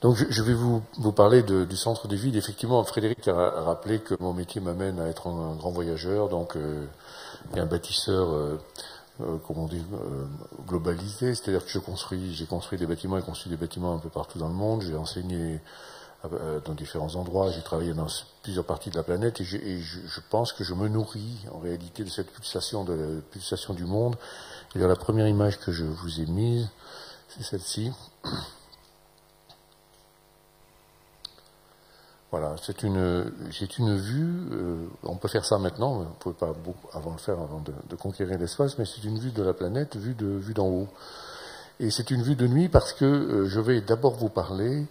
Donc je, vais vous, parler du centre des villes. Effectivement, Frédéric a, rappelé que mon métier m'amène à être un, grand voyageur, donc euh, un bâtisseur, euh, euh, comment globalisé. C'est-à-dire que j'ai construit des bâtiments et construit des bâtiments un peu partout dans le monde. J'ai enseigné dans différents endroits, j'ai travaillé dans plusieurs parties de la planète et, je, pense que je me nourris en réalité de cette pulsation, de la pulsation du monde. Et la première image que je vous ai mise, c'est celle-ci. Voilà, c'est une, vue. Euh, on peut faire ça maintenant. On ne pouvait pas beaucoup avant le faire, avant de, de conquérir l'espace, mais c'est une vue de la planète, vue de vue d'en haut. Et c'est une vue de nuit parce que euh, je vais d'abord vous parler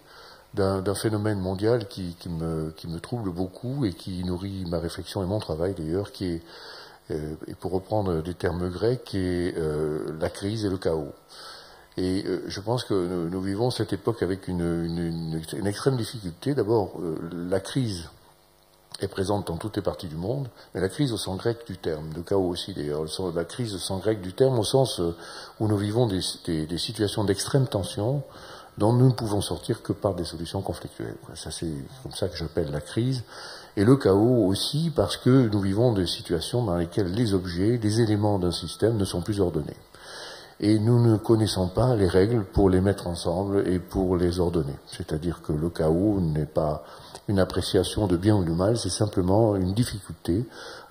d'un phénomène mondial qui, qui, me, qui me trouble beaucoup et qui nourrit ma réflexion et mon travail d'ailleurs, qui est, euh, pour reprendre des termes grecs, qui est euh, la crise et le chaos. Et euh, je pense que nous, nous, vivons cette époque avec une, une, une extrême difficulté. D'abord, euh, la crise est présente dans toutes les parties du monde, mais la crise au sens grec du terme, de chaos aussi d'ailleurs, la crise au sens grec du terme au sens euh, où nous vivons des, des, des situations d'extrême tension dont nous ne pouvons sortir que par des solutions conflictuelles. Ça, c'est comme ça que j'appelle la crise. Et le chaos aussi parce que nous vivons des situations dans lesquelles les objets, les éléments d'un système ne sont plus ordonnés et nous ne connaissons pas les règles pour les mettre ensemble et pour les ordonner. C'est-à-dire que le chaos n'est pas une appréciation de bien ou de mal, c'est simplement une difficulté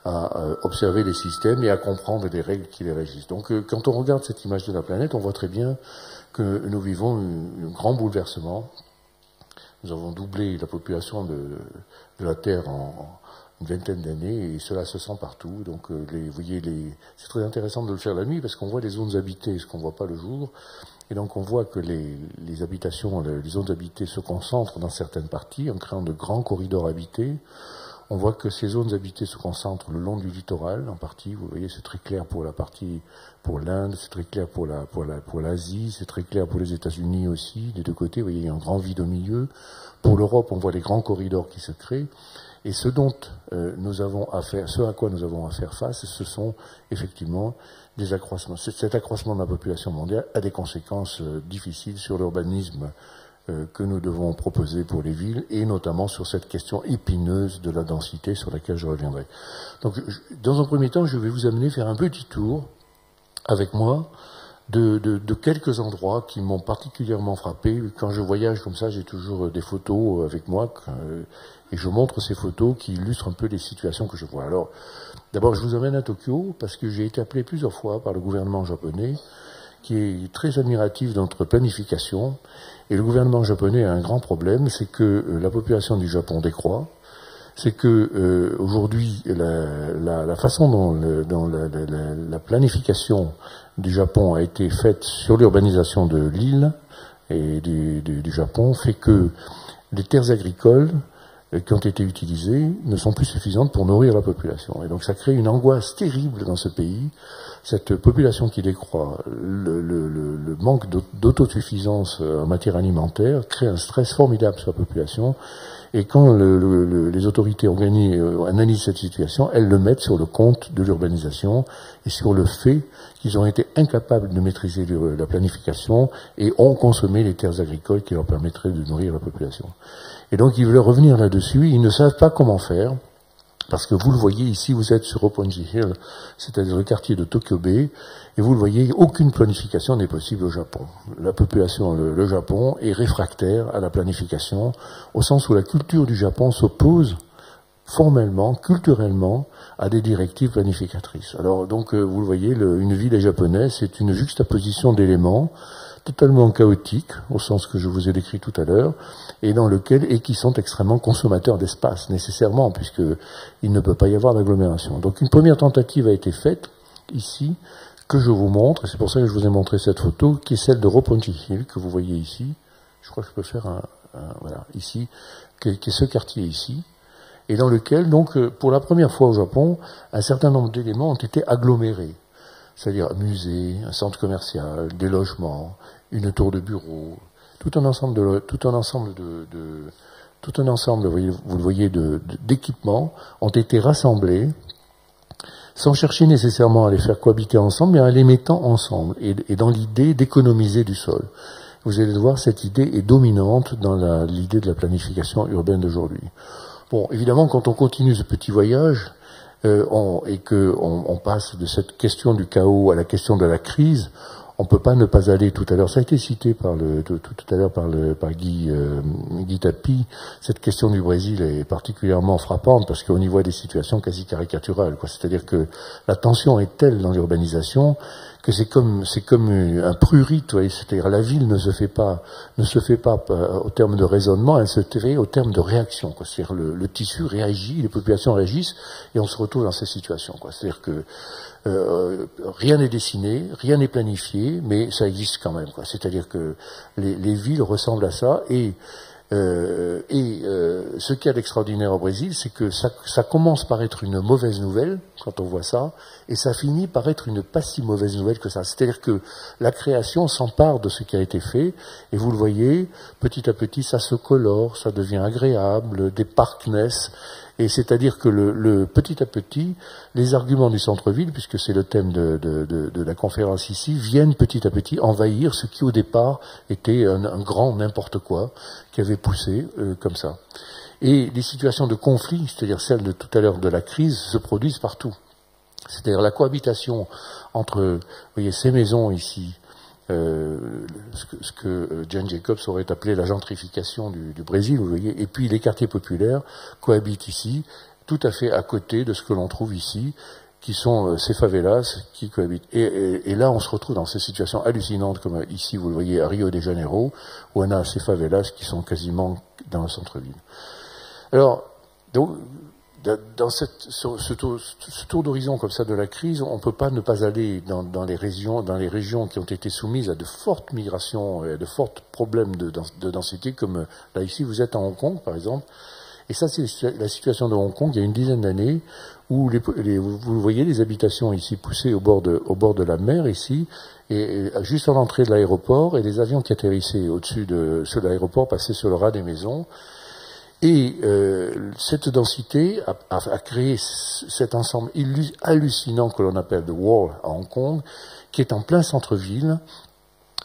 à observer les systèmes et à comprendre les règles qui les régissent. Donc euh, quand on regarde cette image de la planète, on voit très bien que nous vivons un grand bouleversement. Nous avons doublé la population de, de la Terre en, une vingtaine d'années et cela se sent partout. Donc, euh, les, vous voyez, les... c'est très intéressant de le faire la nuit parce qu'on voit les zones habitées, ce qu'on voit pas le jour. Et donc, on voit que les, les habitations, les zones habitées se concentrent dans certaines parties en créant de grands corridors habités. On voit que ces zones habitées se concentrent le long du littoral, en partie. Vous voyez, c'est très clair pour la partie, pour l'Inde, c'est très clair pour la, pour la, pour l'Asie, c'est très clair pour les États-Unis aussi. Des deux côtés, vous voyez, il y a un grand vide au milieu. Pour l'Europe, on voit les grands corridors qui se créent. Et ce dont euh, nous avons à faire, ce à quoi nous avons à faire face, ce sont effectivement des accroissements. Cet accroissement de la population mondiale a des conséquences euh, difficiles sur l'urbanisme que nous devons proposer pour les villes et notamment sur cette question épineuse de la densité sur laquelle je reviendrai. Donc, dans un premier temps, je vais vous amener faire un petit tour avec moi de, de, de, quelques endroits qui m'ont particulièrement frappé. Quand je voyage comme ça, j'ai toujours des photos avec moi et je montre ces photos qui illustrent un peu les situations que je vois. Alors, d'abord, je vous amène à Tokyo parce que j'ai été appelé plusieurs fois par le gouvernement japonais qui est très admiratif de notre planification. Et le gouvernement japonais a un grand problème, c'est que euh, la population du Japon décroît, c'est que euh, aujourd'hui la, la, la, façon dont, le, dont la, la, planification du Japon a été faite sur l'urbanisation de l'île et du, du, du, Japon fait que les terres agricoles qui ont été utilisées ne sont plus suffisantes pour nourrir la population. Et donc ça crée une angoisse terrible dans ce pays. Cette population qui décroît, le, le, le manque d'autosuffisance en matière alimentaire crée un stress formidable sur la population. Et quand les autorités euh, analysent cette situation, elles le mettent sur le compte de l'urbanisation et sur le fait qu'ils ont été incapables de maîtriser la planification et ont consommé les terres agricoles qui leur permettraient de nourrir la population. Et donc ils veulent revenir là-dessus, ils ne savent pas comment faire, parce que vous le voyez ici, vous êtes sur Roppongi Hill, c'est-à-dire le quartier de Tokyo Bay, et vous le voyez, aucune planification n'est possible au Japon. La population, le, Japon, est réfractaire à la planification, au sens où la culture du Japon s'oppose formellement, culturellement, à des directives planificatrices. Alors donc, euh, vous le voyez, une ville japonaise, c'est une juxtaposition d'éléments totalement chaotique, au sens que je vous ai décrit tout à l'heure, et dans lequel et qui sont extrêmement consommateurs d'espace nécessairement, puisque il ne peut pas y avoir d'agglomération. Donc une première tentative a été faite ici que je vous montre, c'est pour ça que je vous ai montré cette photo, qui est celle de Hill que vous voyez ici. Je crois que je peux faire un, un voilà ici, qui est, qui est ce quartier ici et dans lequel, donc, euh, pour la première fois au Japon, un certain nombre d'éléments ont été agglomérés c'est-à-dire un musée, un centre commercial, des logements, une tour de bureau, tout un ensemble de, tout un ensemble de, de tout un ensemble, vous, le voyez, d'équipements ont été rassemblés sans chercher nécessairement à les faire cohabiter ensemble, mais en les mettant ensemble, et, dans l'idée d'économiser du sol. Vous allez le voir, cette idée est dominante dans l'idée de la planification urbaine d'aujourd'hui. Bon, évidemment, quand on continue ce petit voyage, euh, on, et qu'on on passe de cette question du chaos à la question de la crise, on peut pas ne pas aller tout à l'heure. Ça a été cité par le tout, à l'heure par le par Guy euh, Guy Tapi. Cette question du Brésil est particulièrement frappante parce qu'on y voit des situations quasi caricaturales. C'est-à-dire que la tension est telle dans l'urbanisation que c'est comme c'est comme un prurit, c'est-à-dire la ville ne se fait pas ne se fait pas euh, au terme de raisonnement, elle se fait au terme de réaction. C'est-à-dire le, le, tissu réagit, les populations réagissent et on se retrouve dans cette situation. C'est-à-dire que euh, rien n'est dessiné, rien n'est planifié, mais ça existe quand même. C'est-à-dire que les, les, villes ressemblent à ça et euh, et euh, ce qu'il y a d'extraordinaire au Brésil, c'est que ça, ça, commence par être une mauvaise nouvelle quand on voit ça, et ça finit par être une pas si mauvaise nouvelle que ça. C'est-à-dire que la création s'empare de ce qui a été fait, et vous le voyez, petit à petit, ça se colore, ça devient agréable, des parcs naissent, et c'est-à-dire que le, petit à petit, les arguments du centre-ville, puisque c'est le thème de, la conférence ici, viennent petit à petit envahir ce qui au départ était un, grand n'importe quoi qui avait poussé euh, comme ça. Et les situations de conflit, c'est-à-dire celles de tout à l'heure de la crise, se produisent partout. C'est-à-dire la cohabitation entre, vous voyez, ces maisons ici, euh, ce que, euh, John Jacobs aurait appelé la gentrification du, Brésil, vous voyez, et puis les quartiers populaires cohabitent ici, tout à fait à côté de ce que l'on trouve ici, qui sont euh, ces favelas qui cohabitent. Et, là, on se retrouve dans ces situations hallucinantes, comme ici, vous le voyez, à Rio de Janeiro, où on a ces favelas qui sont quasiment dans le centre-ville. Alors, donc, dans cette, ce, tour, d'horizon comme ça de la crise, on ne peut pas ne pas aller dans, les régions, dans les régions qui ont été soumises à de fortes migrations et à de forts problèmes de, densité, comme là ici vous êtes à Hong Kong par exemple. Et ça c'est la situation de Hong Kong il y a une dizaine d'années où les, vous voyez les habitations ici poussées au bord de, au bord de la mer ici, et, juste à l'entrée de l'aéroport, et les avions qui atterrissaient au-dessus de, de l'aéroport passaient sur le ras des maisons. Et euh, cette densité a, a, créé cet ensemble hallucinant que l'on appelle The Wall à Hong Kong, qui est en plein centre-ville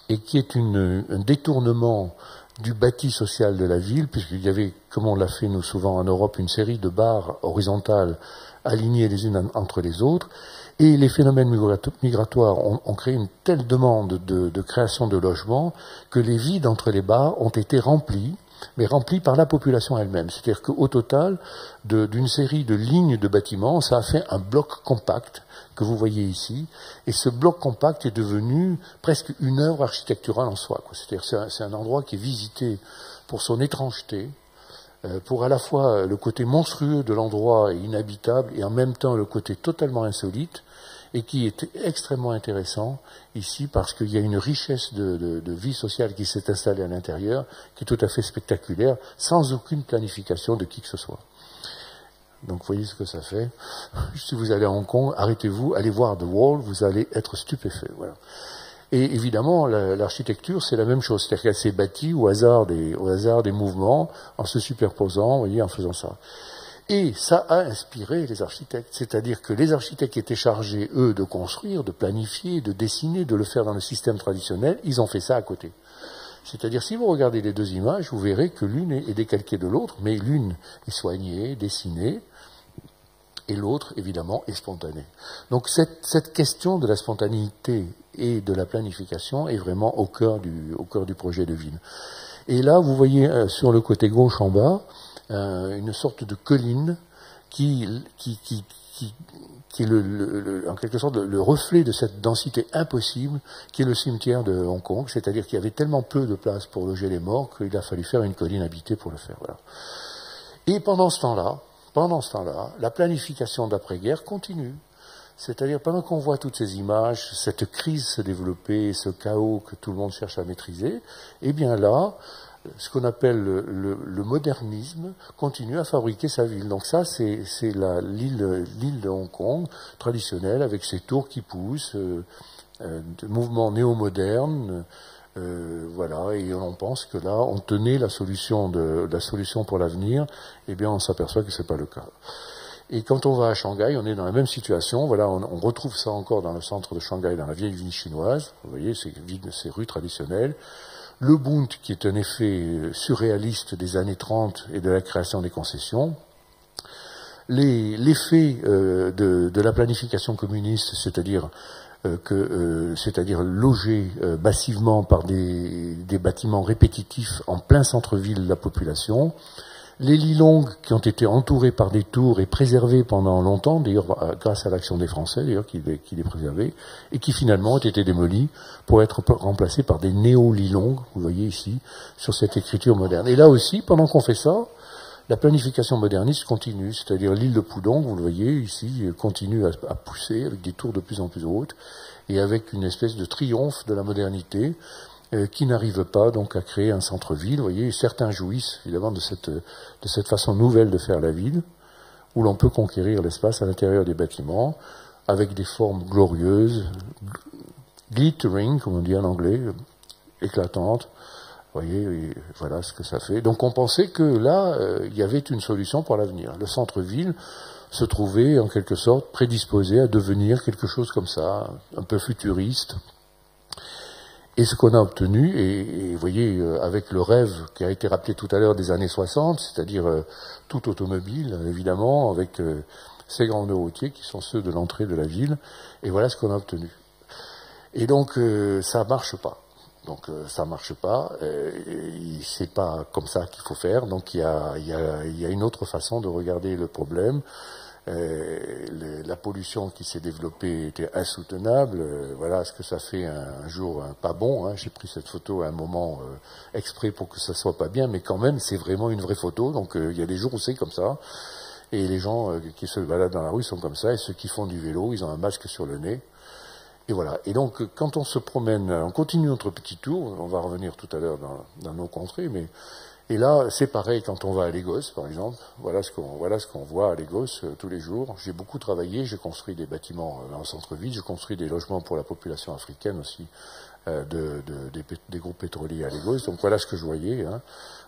et qui est un détournement du bâti social de la ville, puisqu'il y avait, comme on l'a fait nous souvent en Europe, une série de barres horizontales alignées les unes entre les autres, et les phénomènes migratoires ont, ont créé une telle demande de, de, création de logements que les vides entre les barres ont été remplis mais rempli par la population elle-même. C'est-à-dire qu'au total, d'une série de lignes de bâtiments, ça a fait un bloc compact que vous voyez ici, et ce bloc compact est devenu presque une œuvre architecturale en soi. C'est-à-dire c'est un endroit qui est visité pour son étrangeté, euh, pour à la fois le côté monstrueux de l'endroit inhabitable, et en même temps le côté totalement insolite, et qui est extrêmement intéressant ici parce qu'il y a une richesse de, vie sociale qui s'est installée à l'intérieur, qui est tout à fait spectaculaire, sans aucune planification de qui que ce soit. Donc voyez ce que ça fait. Si vous allez à Hong Kong, arrêtez-vous, allez voir The Wall, vous allez être stupéfait. Voilà. Et évidemment, l'architecture, c'est la même chose. C'est-à-dire qu'elle s'est bâtie au hasard, des, au hasard des mouvements, en se superposant, voyez, en faisant ça. Et ça a inspiré les architectes. C'est-à-dire que les architectes étaient chargés, eux, de construire, de planifier, de dessiner, de le faire dans le système traditionnel, ils ont fait ça à côté. C'est-à-dire, si vous regardez les deux images, vous verrez que l'une est décalquée de l'autre, mais l'une est soignée, dessinée, et l'autre, évidemment, est spontanée. Donc cette, cette, question de la spontanéité et de la planification est vraiment au cœur du, au cœur du projet de ville. Et là, vous voyez euh, sur le côté gauche en bas, euh, une sorte de colline qui, qui, qui, qui est le, en quelque sorte le reflet de cette densité impossible qui est le cimetière de Hong Kong, c'est-à-dire qu'il y avait tellement peu de place pour loger les morts qu'il a fallu faire une colline habitée pour le faire. Voilà. Et pendant ce temps-là, pendant ce temps-là, la planification d'après-guerre continue. C'est-à-dire pendant qu'on voit toutes ces images, cette crise se développer, ce chaos que tout le monde cherche à maîtriser, eh bien là, ce qu'on appelle le, modernisme continue à fabriquer sa ville. Donc ça, c'est l'île de Hong Kong traditionnelle avec ses tours qui poussent, euh, euh de mouvements néo-modernes. Euh, voilà, et on pense que là, on tenait la solution, de, la solution pour l'avenir, eh bien, on s'aperçoit que ce n'est pas le cas. Et quand on va à Shanghai, on est dans la même situation. Voilà, on, retrouve ça encore dans le centre de Shanghai, dans la vieille ville chinoise. Vous voyez, ces, ces rues traditionnelles. Le Bund, qui est un effet surréaliste des années 30 et de la création des concessions. L'effet euh, de, la planification communiste, c'est-à-dire euh, euh, c'est-à-dire logé massivement par des, des, bâtiments répétitifs en plein centre-ville la population, les lits qui ont été entourés par des tours et préservés pendant longtemps, d'ailleurs euh, grâce à l'action des Français d'ailleurs qui, les préservaient, et qui finalement ont été démolis pour être remplacés par des néo-lits vous voyez ici, sur cette écriture moderne. Et là aussi, pendant qu'on fait ça, la planification moderniste continue, c'est-à-dire l'île de Poudong, vous le voyez ici, continue à pousser avec des tours de plus en plus hautes et avec une espèce de triomphe de la modernité qui n'arrive pas donc à créer un centre-ville. Vous voyez, certains jouissent évidemment de cette, de cette façon nouvelle de faire la ville, où l'on peut conquérir l'espace à l'intérieur des bâtiments, avec des formes glorieuses, glittering, comme on dit en anglais, éclatantes. Vous voyez, voilà ce que ça fait. Donc on pensait que là, euh, il y avait une solution pour l'avenir. Le centre-ville se trouvait en quelque sorte prédisposé à devenir quelque chose comme ça, un peu futuriste, et ce qu'on a obtenu, et, vous voyez, euh, avec le rêve qui a été rappelé tout à l'heure des années 60, c'est-à-dire euh, tout automobile, évidemment, avec euh, ces grands nœuds routiers qui sont ceux de l'entrée de la ville, et voilà ce qu'on a obtenu. Et donc, ça marche pas. Donc, ça marche pas. c'est pas comme ça qu'il faut faire. Donc, il y a, y, a, y a une autre façon de regarder le problème. Euh, la pollution qui s'est développée était insoutenable. Euh, voilà ce que ça fait un, jour pas bon. Hein? J'ai pris cette photo à un moment euh, exprès pour que ça soit pas bien, mais quand même c'est vraiment une vraie photo. Donc il y a des jours où c'est comme ça. Et les gens qui se baladent dans la rue sont comme ça. Et ceux qui font du vélo, ils ont un masque sur le nez. Et voilà. Et donc, quand on se promène, on continue notre petit tour. On va revenir tout à l'heure dans, dans nos contrées, mais et là, c'est pareil quand on va à Lagos, par exemple. Voilà ce qu'on voit à Lagos euh, tous les jours. J'ai beaucoup travaillé, j'ai construit des bâtiments euh, en centre-ville, j'ai construit des logements pour la population africaine aussi, euh, de, des, groupes pétroliers à Lagos. Donc voilà ce que je voyais. Hein.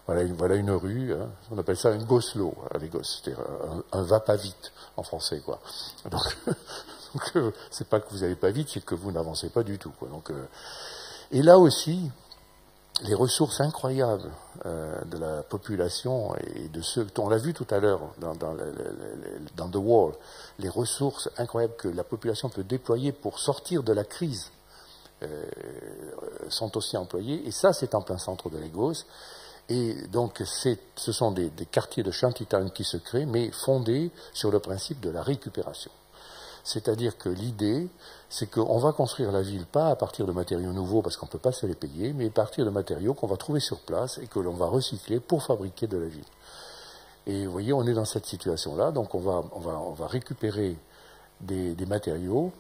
Voilà, une, rue, hein. on appelle ça une goslo à Lagos, c'est un, un, va pas vite en français, quoi. Donc, c'est pas que vous n'allez pas vite, c'est que vous n'avancez pas du tout. Donc, et là aussi, les ressources incroyables euh, de la population et de ceux, on l'a vu tout à l'heure dans, The Wall, les ressources incroyables que la population peut déployer pour sortir de la crise euh, sont aussi employées. Et ça, c'est en plein centre de Lagos. Et donc, ce sont des, des quartiers de shantytown qui se créent, mais fondés sur le principe de la récupération. C'est-à-dire que l'idée, c'est qu'on va construire la ville pas à partir de matériaux nouveaux parce qu'on ne peut pas se les payer, mais à partir de matériaux qu'on va trouver sur place et que l'on va recycler pour fabriquer de la ville. Et vous voyez, on est dans cette situation-là, donc on va, on va, on va récupérer des, matériaux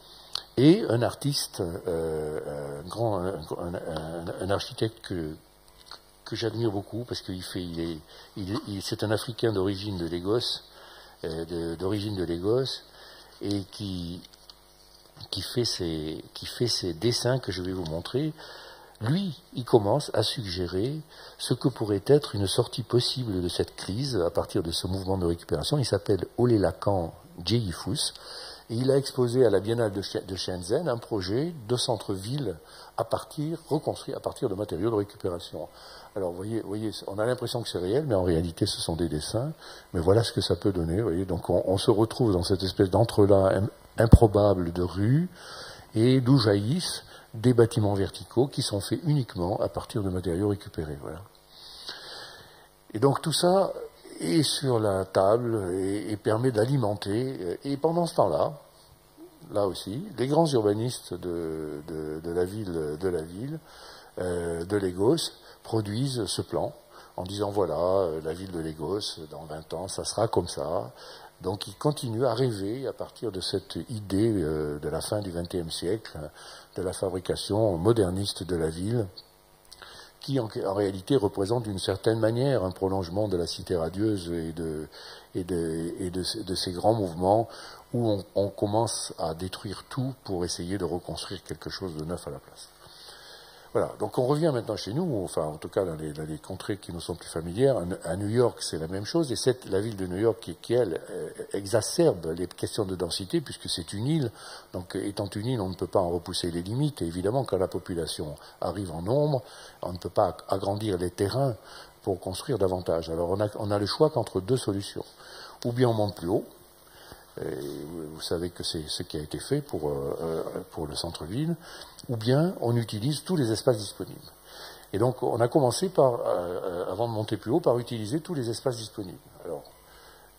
et un artiste, euh, un grand, un, architecte que, que j'admire beaucoup parce qu'il fait, il est, il, c'est un Africain d'origine de Lagos, euh, d'origine de Lagos et qui, fait ses, qui fait ces dessins que je vais vous montrer, lui, il commence à suggérer ce que pourrait être une sortie possible de cette crise à partir de ce mouvement de récupération. Il s'appelle Ole Lacan Jeyifus et il a exposé à la Biennale de Shenzhen un projet de centre-ville à partir, reconstruit à partir de matériaux de récupération. Alors, vous voyez, voyez on a l'impression que c'est réel, mais en réalité, ce sont des dessins. Mais voilà ce que ça peut donner. Vous voyez, donc, on, se retrouve dans cette espèce d'entrelac improbable de rues et d'où jaillissent des bâtiments verticaux qui sont faits uniquement à partir de matériaux récupérés. Voilà. Et donc, tout ça est sur la table et, permet d'alimenter. Et pendant ce temps-là, là aussi, les grands urbanistes de, la ville, de la ville, euh, de Lagos, produisent ce plan en disant voilà, euh, la ville de Lagos, dans 20 ans, ça sera comme ça. Donc ils continuent à rêver à partir de cette idée euh, de la fin du XXe siècle, de la fabrication moderniste de la ville, qui en, réalité représente d'une certaine manière un prolongement de la cité radieuse et de, et de, ces grands mouvements où on, on, commence à détruire tout pour essayer de reconstruire quelque chose de neuf à la place. Donc on revient maintenant chez nous, enfin en tout cas dans les, contrées qui nous sont plus familières. À New York, c'est la même chose, et c'est la ville de New York qui, qui, elle, euh, exacerbe les questions de densité, puisque c'est une île. Donc étant une île, on ne peut pas en repousser les limites, et évidemment, quand la population arrive en nombre, on ne peut pas agrandir les terrains pour construire davantage. Alors on a, on a le choix qu'entre deux solutions. Ou bien on monte plus haut, vous savez que c'est ce qui a été fait pour, euh, euh, pour le centre-ville, ou bien on utilise tous les espaces disponibles. Et donc on a commencé par, euh, avant de monter plus haut, par utiliser tous les espaces disponibles.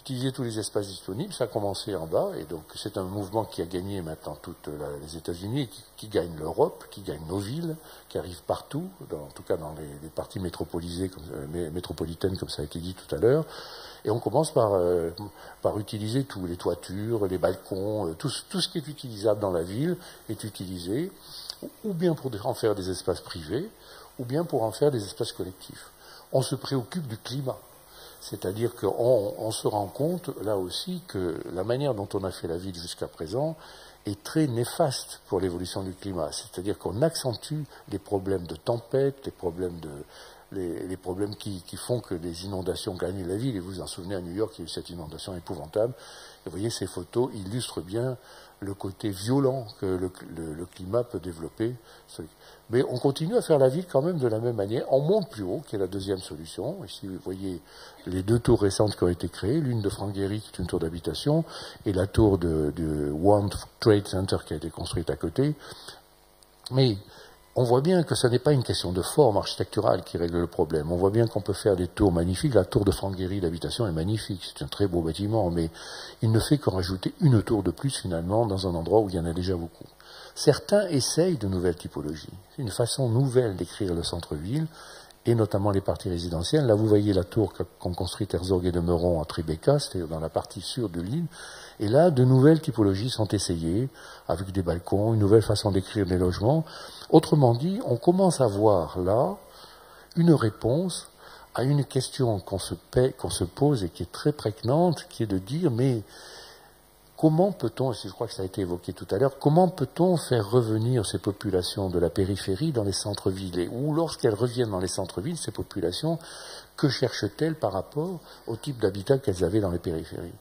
Utiliser tous les espaces disponibles, ça a commencé en bas, et donc c'est un mouvement qui a gagné maintenant toutes les États-Unis, qui, gagne l'Europe, qui gagne nos villes, qui arrive partout, en tout cas dans les, parties métropolisées, comme, métropolitaines, comme ça a été dit tout à l'heure. Et on commence par, euh, par utiliser tous les toitures, les balcons, euh, tout, ce qui est utilisable dans la ville est utilisé, ou bien pour en faire des espaces privés, ou bien pour en faire des espaces collectifs. On se préoccupe du climat. C'est-à-dire qu'on on se rend compte, là aussi, que la manière dont on a fait la ville jusqu'à présent est très néfaste pour l'évolution du climat. C'est-à-dire qu'on accentue les problèmes de tempête, les problèmes problèmes qui, font que les inondations gagnent la ville. Et vous vous en souvenez, à New York, il y a eu cette inondation épouvantable. Et vous voyez, ces photos illustrent bien le côté violent que le, climat peut développer. Mais on continue à faire la ville quand même de la même manière. On monte plus haut, qui est la deuxième solution. Ici, vous voyez les deux tours récentes qui ont été créées. L'une de Frank Gehry, qui est une tour d'habitation, et la tour de, de World Trade Center qui a été construite à côté. Mais on voit bien que ce n'est pas une question de forme architecturale qui règle le problème. On voit bien qu'on peut faire des tours magnifiques. La tour de Franck d'habitation est magnifique. C'est un très beau bâtiment, mais il ne fait qu'en rajouter une tour de plus finalement dans un endroit où il y en a déjà beaucoup. Certains essayent de nouvelles typologies. C'est une façon nouvelle d'écrire le centre-ville et notamment les parties résidentielles. Là, vous voyez la tour qu'ont construite Herzog et de Meuron à Tribeca, c'est-à-dire dans la partie sud de l'île. Et là, de nouvelles typologies sont essayées, avec des balcons, une nouvelle façon d'écrire des logements. Autrement dit, on commence à voir là une réponse à une question qu'on se, pose et qui est très prégnante, qui est de dire, mais comment peut-on, je crois que ça a été évoqué tout à l'heure, comment peut-on faire revenir ces populations de la périphérie dans les centres-villes Et ou lorsqu'elles reviennent dans les centres-villes, ces populations, que cherchent-elles par rapport au type d'habitat qu'elles avaient dans les périphéries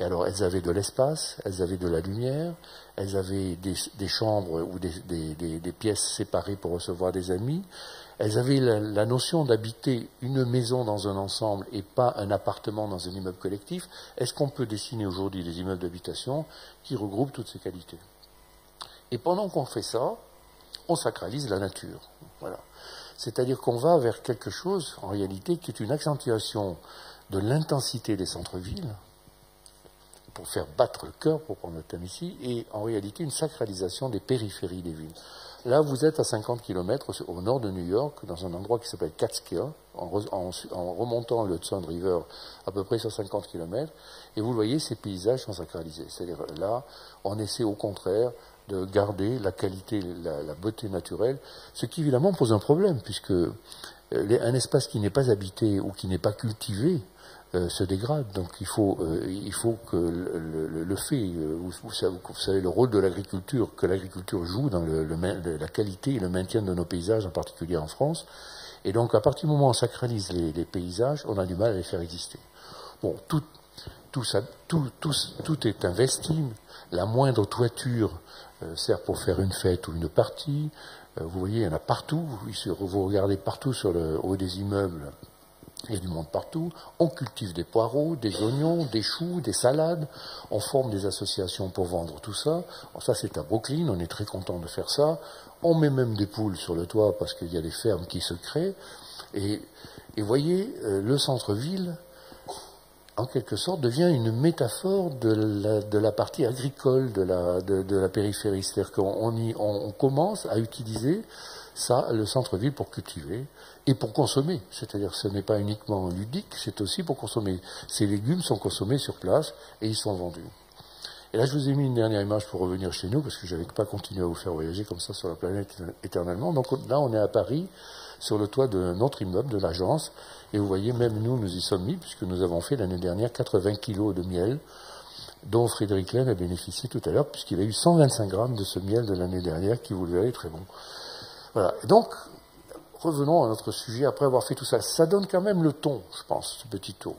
et alors, elles avaient de l'espace, elles avaient de la lumière, elles avaient des, chambres ou des, pièces séparées pour recevoir des amis, elles avaient la, notion d'habiter une maison dans un ensemble et pas un appartement dans un immeuble collectif. Est-ce qu'on peut dessiner aujourd'hui des immeubles d'habitation qui regroupent toutes ces qualités? Et pendant qu'on fait ça, on sacralise la nature. Voilà. C'est-à-dire qu'on va vers quelque chose, en réalité, qui est une accentuation de l'intensité des centres-villes, pour faire battre le cœur, pour prendre le thème ici, et en réalité une sacralisation des périphéries des villes. Là, vous êtes à 50 km au nord de New York, dans un endroit qui s'appelle Catskill, en, remontant le Hudson River à peu près sur 50 km, et vous voyez, ces paysages sont sacralisés. C'est-à-dire là, on essaie au contraire de garder la qualité, la, beauté naturelle, ce qui évidemment pose un problème, puisque euh, un espace qui n'est pas habité ou qui n'est pas cultivé, euh, se dégrade. Donc il faut, euh, il faut que le, le, fait, euh, vous, savez, le rôle de l'agriculture, que l'agriculture joue dans le, la qualité et le maintien de nos paysages, en particulier en France. Et donc à partir du moment où on sacralise les, les paysages, on a du mal à les faire exister. Bon, tout, tout, ça, tout, tout, tout est investi. La moindre toiture sert pour faire une fête ou une partie. vous voyez, il y en a partout. Vous regardez partout sur le haut des immeubles il y a du monde partout. On cultive des poireaux, des oignons, des choux, des salades. On forme des associations pour vendre tout ça. Ça, c'est à Brooklyn. On est très content de faire ça. On met même des poules sur le toit parce qu'il y a des fermes qui se créent. Et, et voyez, euh, le centre-ville, en quelque sorte, devient une métaphore de la, partie agricole de la, périphérie. C'est-à-dire qu'on on, on commence à utiliser ça, le centre-ville, pour cultiver et pour consommer. C'est-à-dire ce n'est pas uniquement ludique, c'est aussi pour consommer. Ces légumes sont consommés sur place et ils sont vendus. Et là, je vous ai mis une dernière image pour revenir chez nous, parce que je n'avais pas continué à vous faire voyager comme ça sur la planète éternellement. Donc là, on est à Paris, sur le toit de notre immeuble, de l'agence, et vous voyez, même nous, nous y sommes mis, puisque nous avons fait l'année dernière 80 kilos de miel, dont Frédéric Laine a bénéficié tout à l'heure, puisqu'il a eu 125 grammes de ce miel de l'année dernière, qui, vous le verrez, est très bon. Voilà. Donc, revenons à notre sujet après avoir fait tout ça. Ça donne quand même le ton, je pense, ce petit tour.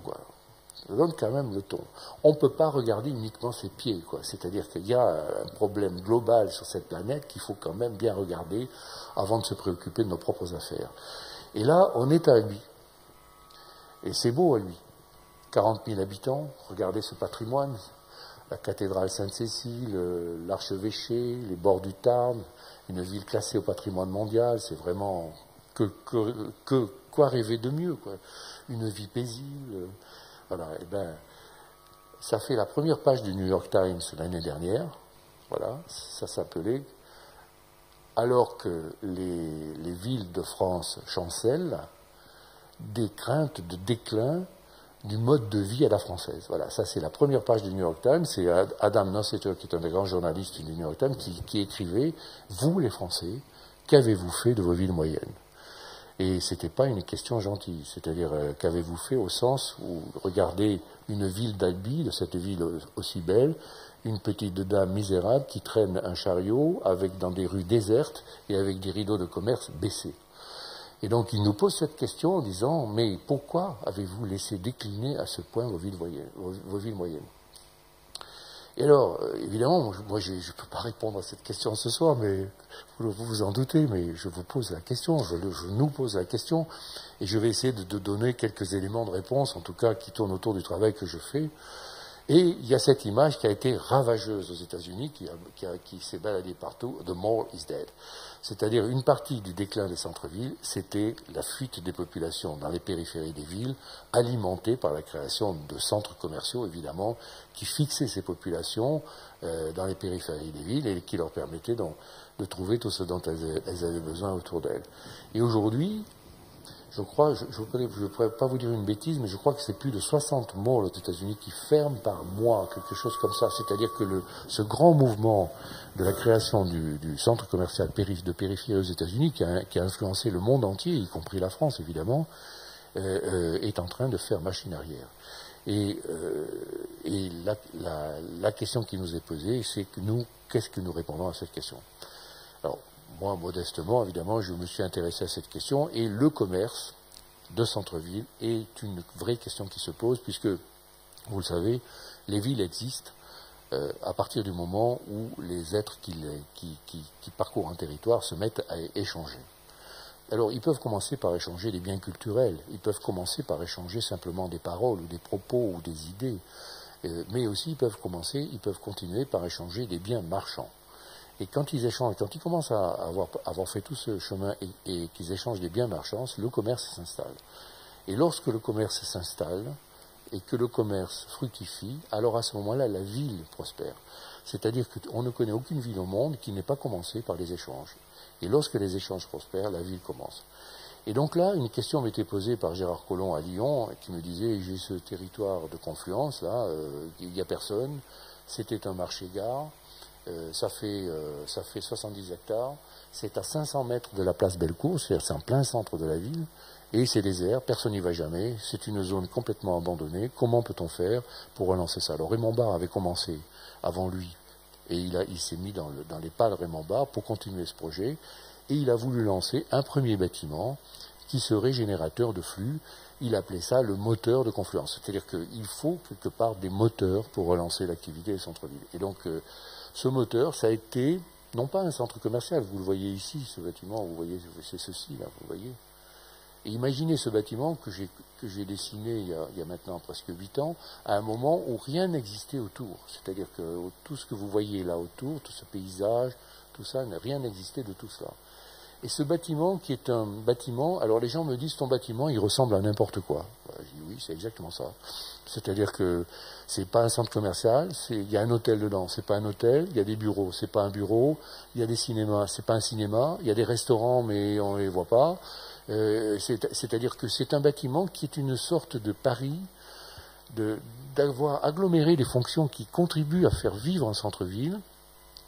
Ça donne quand même le ton. On ne peut pas regarder uniquement ses pieds. C'est-à-dire qu'il y a un problème global sur cette planète qu'il faut quand même bien regarder avant de se préoccuper de nos propres affaires. Et là, on est à lui. Et c'est beau à lui. 40 000 habitants, regardez ce patrimoine, la cathédrale Sainte-Cécile, euh, l'archevêché, les bords du Tarn, une ville classée au patrimoine mondial, c'est vraiment que, quoi rêver de mieux, quoi. Une vie paisible. Voilà, et eh ben, ça fait la première page du New York Times l'année dernière. Voilà, ça s'appelait alors que les, les, villes de France chancellent, des craintes de déclin du mode de vie à la française. Voilà, ça c'est la première page du New York Times. C'est Adam Nosseter, qui est un des grands journalistes du New York Times, qui écrivait Vous, les Français, qu'avez-vous fait de vos villes moyennes? Et ce n'était pas une question gentille. C'est-à-dire, euh, qu'avez-vous fait au sens où regardez une ville d'Albi, de cette ville aussi belle, une petite dame misérable qui traîne un chariot avec dans des rues désertes et avec des rideaux de commerce baissés. Et donc il nous pose cette question en disant mais pourquoi avez-vous laissé décliner à ce point vos villes, moyennes, Et alors, euh, évidemment, moi je ne peux pas répondre à cette question ce soir, mais vous vous en doutez, mais je vous pose la question, je, nous pose la question, et je vais essayer de, donner quelques éléments de réponse, en tout cas qui tournent autour du travail que je fais. Et il y a cette image qui a été ravageuse aux États-Unis, qui, s'est baladée partout, The Mall is Dead. C'est-à-dire une partie du déclin des centres-villes, c'était la fuite des populations dans les périphéries des villes, alimentée par la création de centres commerciaux, évidemment, qui fixaient ces populations euh, dans les périphéries des villes et qui leur permettaient de trouver tout ce dont elles, elles avaient besoin autour d'elles. Et aujourd'hui, je crois, je ne pourrais pas vous dire une bêtise, mais je crois que c'est plus de 60 malls aux États-Unis qui ferment par mois, quelque chose comme ça. C'est-à-dire que le, ce grand mouvement de la création du, du centre commercial de périphérie aux États-Unis, qui a, qui a, influencé le monde entier, y compris la France évidemment, euh, euh, est en train de faire machine arrière. Et, euh, et la, la, la, question qui nous est posée, c'est que nous, qu'est-ce que nous répondons à cette question? Moi, modestement, évidemment, je me suis intéressé à cette question et le commerce de centre-ville est une vraie question qui se pose puisque, vous le savez, les villes existent euh, à partir du moment où les êtres qui, parcourent un territoire se mettent à échanger. Alors, ils peuvent commencer par échanger des biens culturels, ils peuvent commencer par échanger simplement des paroles ou des propos ou des idées, euh, mais aussi ils peuvent commencer, ils peuvent continuer par échanger des biens marchands. Et quand ils échangent, quand ils commencent à avoir, fait tout ce chemin et, qu'ils échangent des biens marchands, le commerce s'installe. Et lorsque le commerce s'installe et que le commerce fructifie, alors à ce moment-là, la ville prospère. C'est-à-dire qu'on ne connaît aucune ville au monde qui n'ait pas commencé par les échanges. Et lorsque les échanges prospèrent, la ville commence. Et donc là, une question m'était posée par Gérard Collomb à Lyon, qui me disait, j'ai ce territoire de confluence, là, euh, il n'y a personne, c'était un marché-gare, euh, ça, fait, euh, ça fait 70 hectares. C'est à 500 mètres de la place Bellecour, c'est en plein centre de la ville, et c'est désert, personne n'y va jamais, c'est une zone complètement abandonnée. Comment peut-on faire pour relancer ça? Alors Raymond Barre avait commencé avant lui, et il, s'est mis dans, dans, les pas de Raymond Barre pour continuer ce projet, et il a voulu lancer un premier bâtiment qui serait générateur de flux. Il appelait ça le moteur de confluence. C'est-à-dire qu'il faut quelque part des moteurs pour relancer l'activité des centres-villes. Et donc, euh, ce moteur, ça a été non pas un centre commercial, vous le voyez ici, ce bâtiment, vous voyez, c'est ceci là, vous voyez. Et imaginez ce bâtiment que j'ai, dessiné il y, a, il y, a, maintenant presque huit ans, à un moment où rien n'existait autour. C'est-à-dire que tout ce que vous voyez là autour, tout ce paysage, tout ça, rien n'existait de tout cela. Et ce bâtiment, qui est un bâtiment, alors les gens me disent ton bâtiment, il ressemble à n'importe quoi. je dis oui, c'est exactement ça. C'est-à-dire que c'est pas un centre commercial, il y a un hôtel dedans, c'est pas un hôtel, il y a des bureaux, c'est pas un bureau, il y a des cinémas, c'est pas un cinéma, il y a des restaurants, mais on les voit pas. Euh, c'est-à-dire que c'est un bâtiment qui est une sorte de pari d'avoir aggloméré des fonctions qui contribuent à faire vivre un centre-ville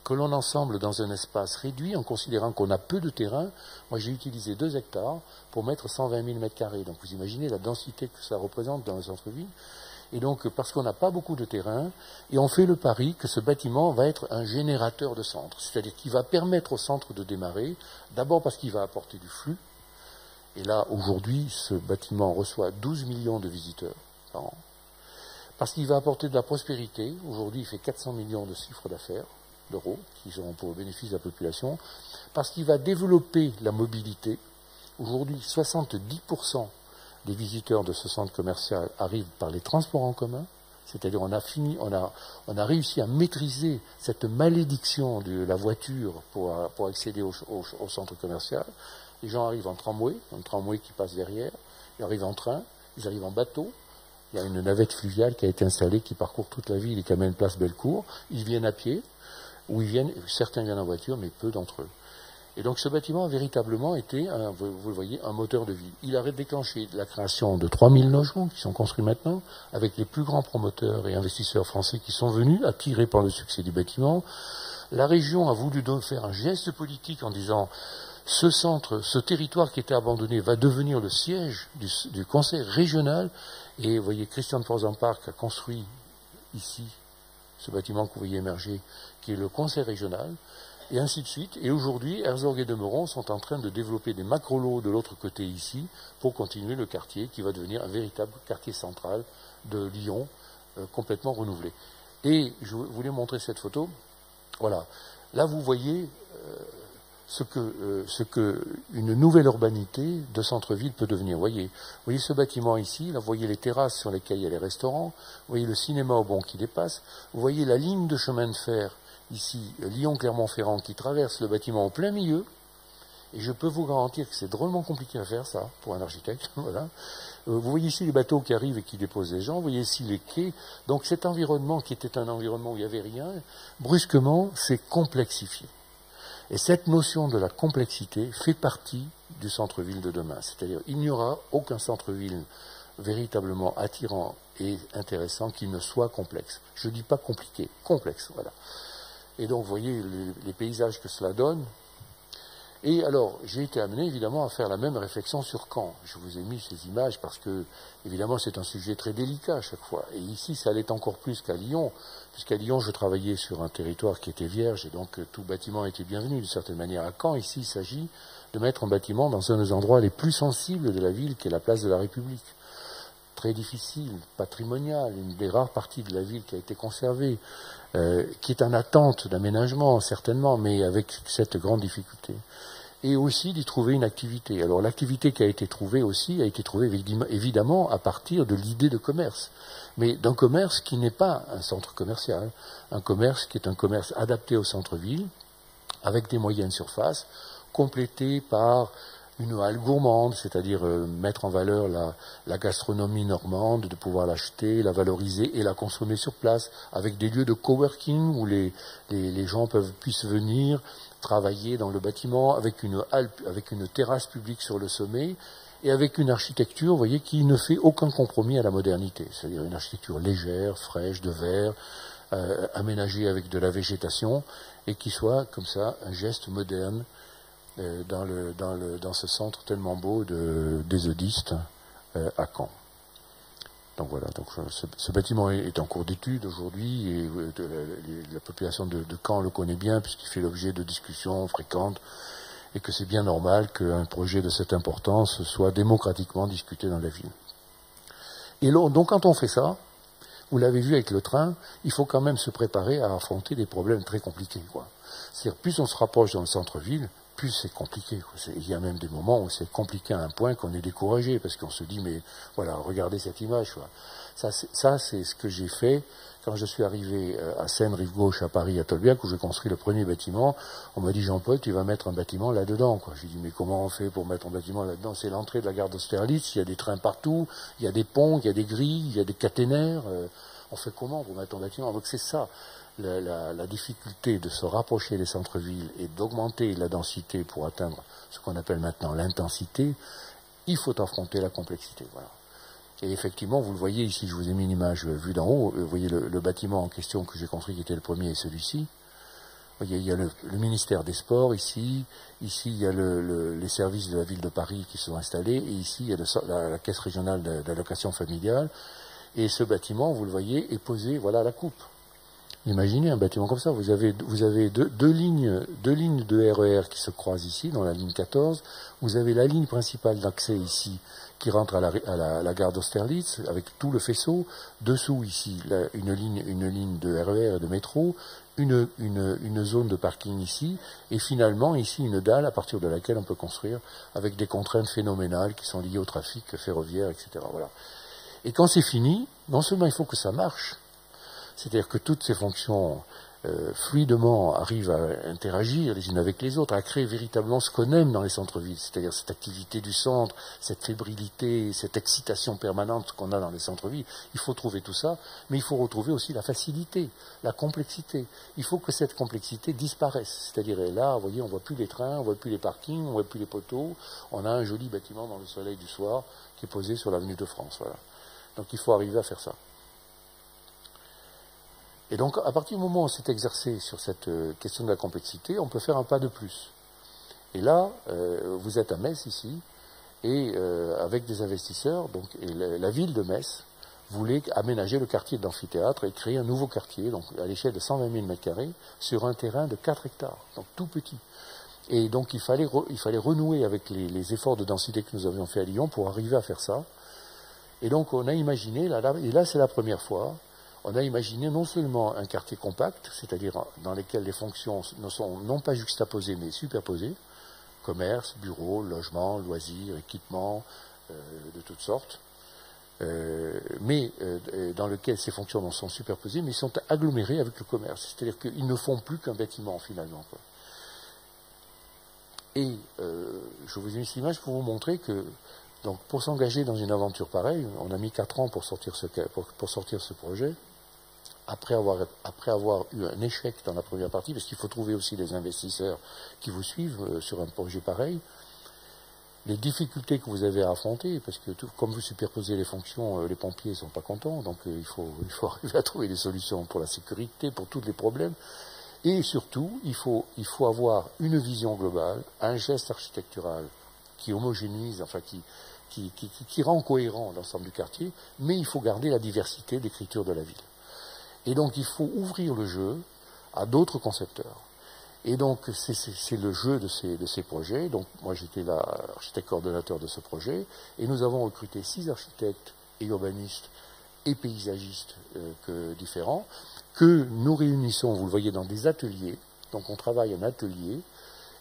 que l'on ensemble dans un espace réduit en considérant qu'on a peu de terrain. Moi, j'ai utilisé 2 hectares pour mettre 120 000 mètres carrés. Donc, vous imaginez la densité que ça représente dans le centre-ville. Et donc, parce qu'on n'a pas beaucoup de terrain, et on fait le pari que ce bâtiment va être un générateur de centre, c'est-à-dire qu'il va permettre au centre de démarrer, d'abord parce qu'il va apporter du flux. Et là, aujourd'hui, ce bâtiment reçoit 12 millions de visiteurs par an. Parce qu'il va apporter de la prospérité. Aujourd'hui, il fait 400 millions de chiffres d'affaires, d'euros, qui seront pour le bénéfice de la population. Parce qu'il va développer la mobilité. Aujourd'hui, 70% des visiteurs de ce centre commercial arrivent par les transports en commun, c'est-à-dire on a réussi à maîtriser cette malédiction de la voiture pour, pour accéder au, centre commercial. Les gens arrivent en tramway, un tramway qui passe derrière, ils arrivent en train, ils arrivent en bateau. Il y a une navette fluviale qui a été installée, qui parcourt toute la ville et qui amène place Bellecour. Ils viennent à pied, ou ils viennent, certains viennent en voiture, mais peu d'entre eux. Et donc ce bâtiment a véritablement été, vous, le voyez, un moteur de vie. Il a déclenché la création de 3000 logements qui sont construits maintenant, avec les plus grands promoteurs et investisseurs français qui sont venus, attirés par le succès du bâtiment. La région a voulu faire un geste politique en disant ce centre, ce territoire qui était abandonné va devenir le siège du, conseil régional. Et vous voyez, Christian de Park a construit ici ce bâtiment que vous voyez émerger, qui est le conseil régional et ainsi de suite. Et aujourd'hui, Herzog et Demeron sont en train de développer des macro-lots de l'autre côté ici pour continuer le quartier qui va devenir un véritable quartier central de Lyon euh, complètement renouvelé. Et je voulais montrer cette photo. Voilà. Là, vous voyez euh, ce, que, euh, ce une nouvelle urbanité de centre-ville peut devenir. Voyez, voyez ce bâtiment ici, là, vous voyez les terrasses sur lesquelles il y a les restaurants, vous voyez le cinéma au bon qui dépasse, vous voyez la ligne de chemin de fer ici Lyon-Clermont-Ferrand qui traverse le bâtiment en plein milieu. Et je peux vous garantir que c'est drôlement compliqué à faire ça pour un architecte. voilà. Euh, vous voyez ici les bateaux qui arrivent et qui déposent les gens. Vous voyez ici les quais. Donc cet environnement qui était un environnement où il n'y avait rien, brusquement s'est complexifié. Et cette notion de la complexité fait partie du centre-ville de demain. C'est-à-dire il n'y aura aucun centre-ville véritablement attirant et intéressant qui ne soit complexe. Je ne dis pas compliqué, complexe, voilà. Et donc, vous voyez les, paysages que cela donne. Et alors, j'ai été amené évidemment à faire la même réflexion sur Caen. Je vous ai mis ces images parce que, évidemment, c'est un sujet très délicat à chaque fois. Et ici, ça allait encore plus qu'à Lyon, puisqu'à Lyon, je travaillais sur un territoire qui était vierge, et donc euh, tout bâtiment était bienvenu d'une certaine manière. À Caen, ici, il s'agit de mettre un bâtiment dans un des endroits les plus sensibles de la ville, qui est la place de la République très difficile, patrimonial, une des rares parties de la ville qui a été conservée, euh, qui est en attente d'aménagement certainement, mais avec cette grande difficulté. Et aussi d'y trouver une activité. Alors l'activité qui a été trouvée aussi a été trouvée évidemment à partir de l'idée de commerce, mais d'un commerce qui n'est pas un centre commercial, un commerce qui est un commerce adapté au centre-ville, avec des moyennes surfaces, complété par une halle gourmande, c'est-à-dire euh, mettre en valeur la, gastronomie normande, de pouvoir l'acheter, la valoriser et la consommer sur place, avec des lieux de coworking où les, les, gens puissent venir travailler dans le bâtiment, avec une halle, avec une terrasse publique sur le sommet, et avec une architecture, voyez, qui ne fait aucun compromis à la modernité, c'est-à-dire une architecture légère, fraîche, de verre, euh, aménagée avec de la végétation, et qui soit comme ça un geste moderne dans, le, dans, ce centre tellement beau de, des Eudistes euh, à Caen. Donc voilà, donc ce, bâtiment est, en cours d'étude aujourd'hui et euh, la, population de, de, Caen le connaît bien puisqu'il fait l'objet de discussions fréquentes et que c'est bien normal qu'un projet de cette importance soit démocratiquement discuté dans la ville. Et donc quand on fait ça, vous l'avez vu avec le train, il faut quand même se préparer à affronter des problèmes très compliqués. C'est-à-dire plus on se rapproche dans le centre-ville, c'est compliqué. Il y a même des moments où c'est compliqué à un point qu'on est découragé parce qu'on se dit mais voilà regardez cette image. Ça c'est ce que j'ai fait quand je suis arrivé euh, à Seine rive gauche à Paris à Tolbiac où j'ai construit le premier bâtiment. On m'a dit Jean-Paul tu vas mettre un bâtiment là-dedans. J'ai dit mais comment on fait pour mettre un bâtiment là-dedans? C'est l'entrée de la gare d'Austerlitz. Il y a des trains partout, il y a des ponts, il y a des grilles, il y a des caténaires. Euh, on fait comment pour mettre un bâtiment? Donc c'est ça la, difficulté de se rapprocher des centres-villes et d'augmenter la densité pour atteindre ce qu'on appelle maintenant l'intensité, il faut affronter la complexité. Et effectivement, vous le voyez ici, je vous ai mis une image vue d'en haut. Vous voyez le, bâtiment en question que j'ai construit qui était le premier et celui-ci. Vous voyez, il y a le, ministère des Sports ici. Ici, il y a les services de la ville de Paris qui sont installés. Et ici, il y a la, caisse régionale d'allocation familiale. Et ce bâtiment, vous le voyez, est posé, voilà la coupe. Imaginez un bâtiment comme ça. Vous avez, vous avez deux, deux, lignes, deux lignes de RER e qui se croisent ici, dans la ligne 14. Vous avez la ligne principale d'accès ici, qui rentre à la, à la, gare d'Austerlitz, avec tout le faisceau. Dessous, ici, une, ligne, une ligne de RER et de métro. Une, une, une, zone de parking ici. Et finalement, ici, une dalle à partir de laquelle on peut construire, avec des contraintes phénoménales qui sont liées au trafic ferroviaire, etc. Voilà. Et quand c'est fini, non seulement il faut que ça marche, c'est-à-dire que toutes ces fonctions euh, fluidement arrivent à interagir les unes avec les autres, à créer véritablement ce qu'on aime dans les centres-villes, c'est-à-dire cette activité du centre, cette fébrilité, cette excitation permanente qu'on a dans les centres-villes. Il faut trouver tout ça, mais il faut retrouver aussi la facilité, la complexité. Il faut que cette complexité disparaisse. C'est-à-dire là, vous voyez, on voit plus les trains, on voit plus les parkings, on voit plus les poteaux. On a un joli bâtiment dans le soleil du soir qui est posé sur l'avenue de France. Donc il faut arriver à faire ça. Et donc, à partir du moment où on s'est exercé sur cette euh, question de la complexité, on peut faire un pas de plus. Et là, euh, vous êtes à Metz ici, et euh, avec des investisseurs, donc la, ville de Metz voulait aménager le quartier d'amphithéâtre et créer un nouveau quartier, donc à l'échelle de 120 000 m2, sur un terrain de 4 hectares, donc tout petit. Et donc il fallait, il fallait renouer avec les, efforts de densité que nous avions fait à Lyon pour arriver à faire ça. Et donc on a imaginé, là, et là c'est la première fois, on a imaginé non seulement un quartier compact, c'est-à-dire dans lequel les fonctions ne sont non pas juxtaposées mais superposées, commerce, bureau, logement, loisirs, équipements euh, de toutes sortes, euh, mais euh, dans lequel ces fonctions non sont superposées, mais sont agglomérées avec le commerce. C'est-à-dire qu'ils ne font plus qu'un bâtiment finalement. Et je vous ai mis cette image pour vous montrer que donc pour s'engager dans une aventure pareille, on a mis quatre ans pour sortir ce, pour sortir ce projet après avoir, eu un échec dans la première partie, parce qu'il faut trouver aussi des investisseurs qui vous suivent euh, sur un projet pareil, les difficultés que vous avez à affronter, parce que comme vous superposez les fonctions, euh, les pompiers ne sont pas contents, donc euh, il, faut, arriver à trouver des solutions pour la sécurité, pour tous les problèmes. Et surtout, il faut, avoir une vision globale, un geste architectural qui homogénise, enfin qui rend cohérent l'ensemble du quartier, mais il faut garder la diversité d'écriture de la ville. Et donc il faut ouvrir le jeu à d'autres concepteurs. Et donc c'est le jeu de ces, de ces projets. Donc moi j'étais l'architecte coordonnateur de ce projet, et nous avons recruté six architectes et urbanistes et paysagistes euh, différents, que nous réunissons, vous le voyez, dans des ateliers. Donc on travaille en atelier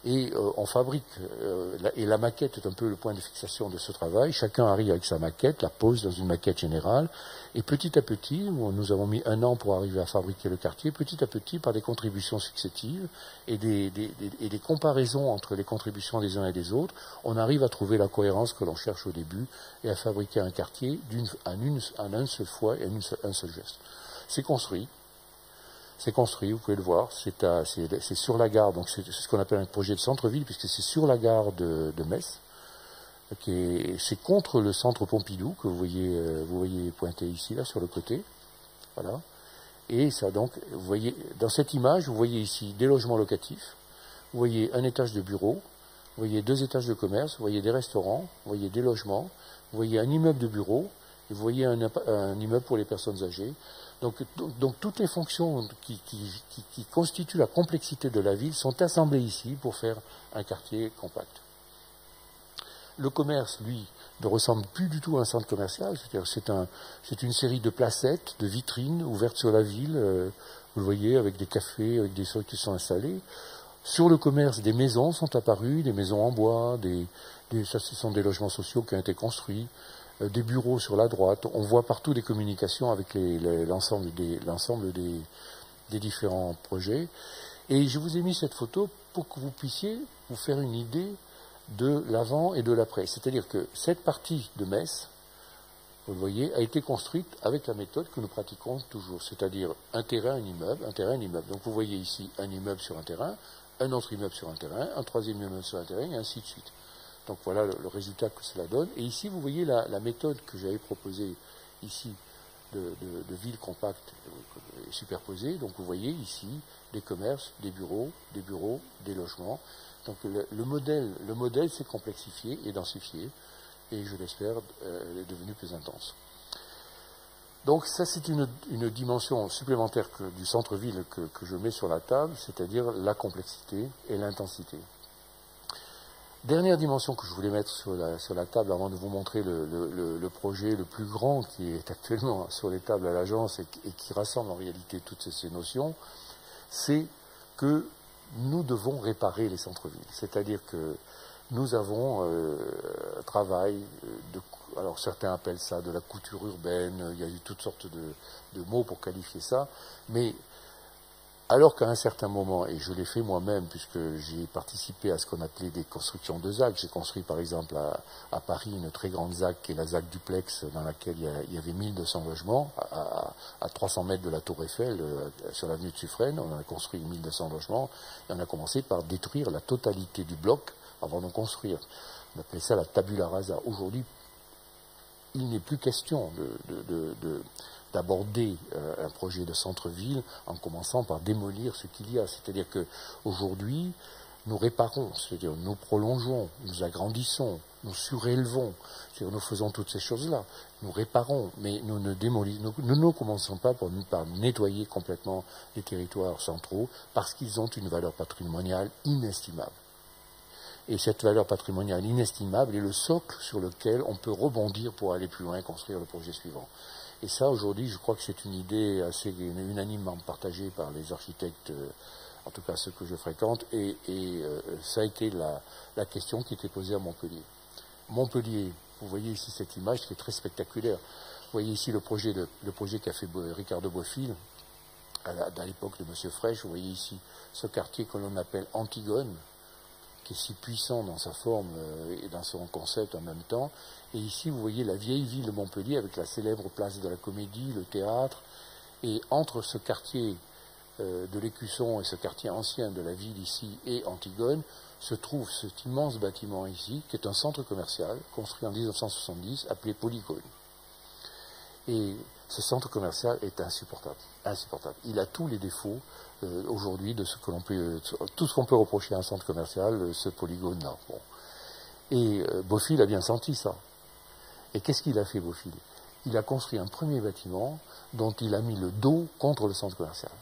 et euh, on fabrique, euh, et la maquette est un peu le point de fixation de ce travail. Chacun arrive avec sa maquette, la pose dans une maquette générale, et petit à petit, nous avons mis un an pour arriver à fabriquer le quartier, petit à petit, par des contributions successives et des, et des comparaisons entre les contributions des uns et des autres, on arrive à trouver la cohérence que l'on cherche au début et à fabriquer un quartier en, une, en un seul fois et en un seul geste. C'est construit, c'est construit, vous pouvez le voir. C'est sur la gare, donc c'est ce qu'on appelle un projet de centre-ville, puisque c'est sur la gare de, Metz. C'est contre le centre Pompidou que vous voyez, euh, vous voyez pointé ici, là, sur le côté. Voilà. Et ça, donc, vous voyez, dans cette image, vous voyez ici des logements locatifs. Vous voyez un étage de bureau. Vous voyez deux étages de commerce. Vous voyez des restaurants. Vous voyez des logements. Vous voyez un immeuble de bureau. Et vous voyez un immeuble pour les personnes âgées. Donc, toutes les fonctions qui, constituent la complexité de la ville sont assemblées ici pour faire un quartier compact. Le commerce, lui, ne ressemble plus du tout à un centre commercial. C'est une série de placettes, de vitrines ouvertes sur la ville. Euh, vous le voyez, avec des cafés, avec des sols qui sont installés. Sur le commerce, des maisons sont apparues, des maisons en bois, ça, ce sont des logements sociaux qui ont été construits. Euh, des bureaux sur la droite. On voit partout des communications avec l'ensemble des, différents projets. Et je vous ai mis cette photo pour que vous puissiez vous faire une idée de l'avant et de l'après. C'est-à-dire que cette partie de Metz, vous le voyez, a été construite avec la méthode que nous pratiquons toujours, c'est-à-dire un terrain, un immeuble, un terrain, un immeuble. Donc vous voyez ici un immeuble sur un terrain, un autre immeuble sur un terrain, un troisième immeuble sur un terrain, et ainsi de suite. Donc voilà le, résultat que cela donne. Et ici, vous voyez la, méthode que j'avais proposée ici de, ville compacte et superposée. Donc vous voyez ici des commerces, des bureaux, des bureaux, des logements. Donc le, modèle, le modèle s'est complexifié et densifié et je l'espère, euh, est devenu plus intense. Donc ça, c'est une, dimension supplémentaire du centre-ville que, je mets sur la table, c'est-à-dire la complexité et l'intensité. Dernière dimension que je voulais mettre sur la, table avant de vous montrer le, projet le plus grand qui est actuellement sur les tables à l'agence et, qui rassemble en réalité toutes ces, notions, c'est que nous devons réparer les centres-villes. C'est-à-dire que nous avons euh, un travail de alors certains appellent ça de la couture urbaine, il y a eu toutes sortes de, mots pour qualifier ça, mais alors qu'à un certain moment, et je l'ai fait moi-même puisque j'ai participé à ce qu'on appelait des constructions de ZAC, j'ai construit par exemple à, Paris une très grande ZAC qui est la ZAC duplex dans laquelle il y, avait 1200 logements à, 300 mètres de la tour Eiffel euh, sur l'avenue de Suffren, on a construit 1200 logements et on a commencé par détruire la totalité du bloc avant de construire. On appelait ça la tabula rasa. Aujourd'hui, il n'est plus question d'aborder euh, un projet de centre-ville en commençant par démolir ce qu'il y a. C'est-à-dire qu'aujourd'hui, nous réparons, c'est-à-dire nous prolongeons, nous agrandissons, nous surélevons, c'est-à-dire nous faisons toutes ces choses-là. Nous réparons, mais nous ne démolissons, nous, ne commençons pas par nettoyer complètement les territoires centraux parce qu'ils ont une valeur patrimoniale inestimable. Et cette valeur patrimoniale inestimable est le socle sur lequel on peut rebondir pour aller plus loin et construire le projet suivant. Et ça, aujourd'hui, je crois que c'est une idée assez unanimement partagée par les architectes, euh, en tout cas ceux que je fréquente, et, euh, ça a été la, question qui était posée à Montpellier. Montpellier, vous voyez ici cette image qui est très spectaculaire. Vous voyez ici le projet, le projet qu'a fait Ricardo Boisfil à l'époque de M. Fraîche. Vous voyez ici ce quartier que l'on appelle Antigone, qui est si puissant dans sa forme euh, et dans son concept en même temps. Et ici, vous voyez la vieille ville de Montpellier avec la célèbre place de la Comédie, le théâtre. Et entre ce quartier euh, de l'Écusson et ce quartier ancien de la ville ici et Antigone, se trouve cet immense bâtiment ici, qui est un centre commercial construit en 1970, appelé Polygone. Et ce centre commercial est insupportable. Insupportable. Il a tous les défauts euh, aujourd'hui de ce que l'on peut, tout ce qu'on peut reprocher à un centre commercial, euh, ce polygone-là. Et euh, a bien senti ça. Et qu'est-ce qu'il a fait, Beaufil Il a construit un premier bâtiment dont il a mis le dos contre le centre commercial.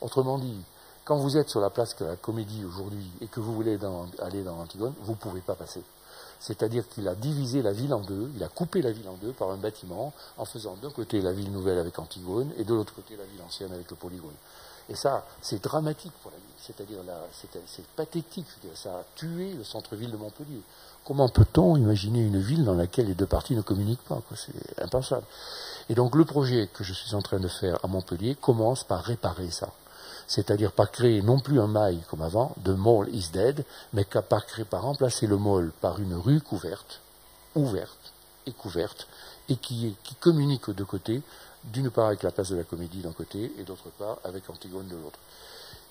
Autrement dit, quand vous êtes sur la place de la Comédie aujourd'hui et que vous voulez aller dans Antigone, vous ne pouvez pas passer. C'est-à-dire qu'il a divisé la ville en deux, il a coupé la ville en deux par un bâtiment en faisant d'un côté la ville nouvelle avec Antigone et de l'autre côté la ville ancienne avec le polygone. Et ça, c'est dramatique pour la ville. C'est-à-dire, c'est pathétique. ça a tué le centre-ville de Montpellier. Comment peut-on imaginer une ville dans laquelle les deux parties ne communiquent pas C'est impensable. Et donc, le projet que je suis en train de faire à Montpellier commence par réparer ça. C'est-à-dire par créer non plus un mail comme avant, de mall is dead, mais par, par remplacer le mall par une rue couverte, ouverte et couverte, et qui, qui communique de côtés d'une part avec la place de la comédie d'un côté et d'autre part avec Antigone de l'autre.